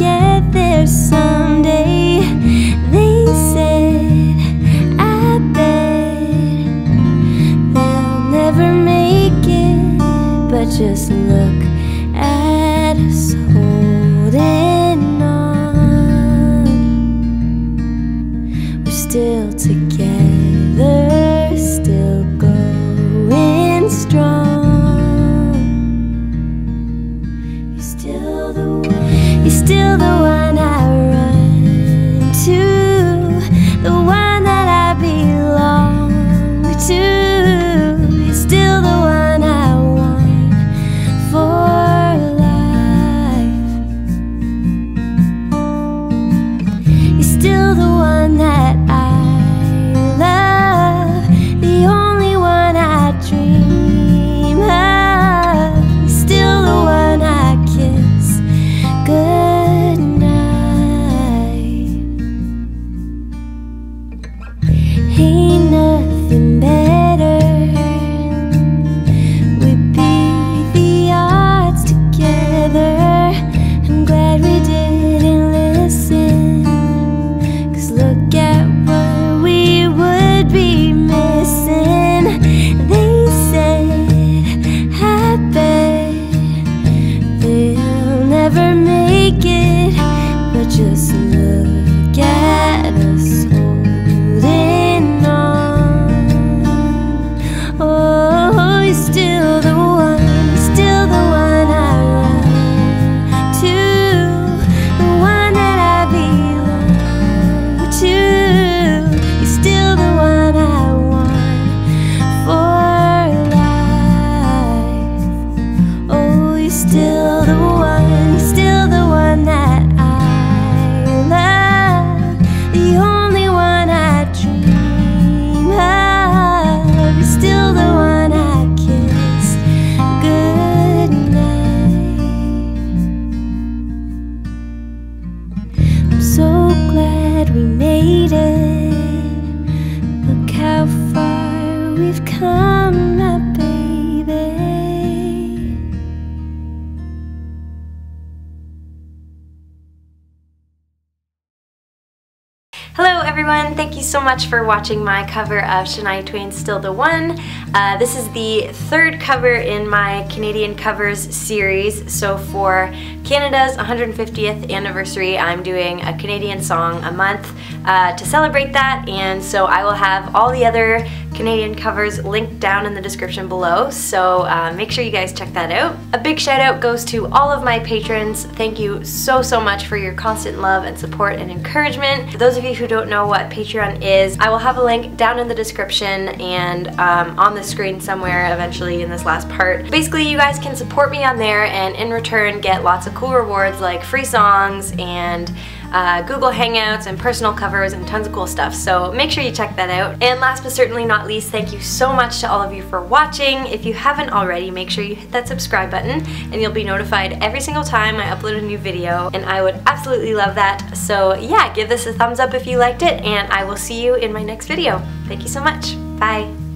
get there someday. They said, I bet they'll never make it, but just look at us holding on. We're still together, still going strong. You're still the one. Still the one never make it. But just we made it. Look how far we've come, baby. Hello everyone, thank you so much for watching my cover of Shania Twain's Still the One. Uh, this is the third cover in my Canadian covers series, so for Canada's 150th anniversary I'm doing a Canadian song a month uh, to celebrate that and so I will have all the other Canadian covers linked down in the description below, so uh, make sure you guys check that out. A big shout out goes to all of my patrons. Thank you so, so much for your constant love and support and encouragement. For those of you who don't know what Patreon is, I will have a link down in the description and um, on the screen somewhere eventually in this last part. Basically, you guys can support me on there and in return get lots of cool rewards like free songs and uh, Google Hangouts and personal covers and tons of cool stuff. So make sure you check that out. And last but certainly not least, thank you so much to all of you for watching. If you haven't already, make sure you hit that subscribe button and you'll be notified every single time I upload a new video and I would absolutely love that. So yeah, give this a thumbs up if you liked it and I will see you in my next video. Thank you so much. Bye.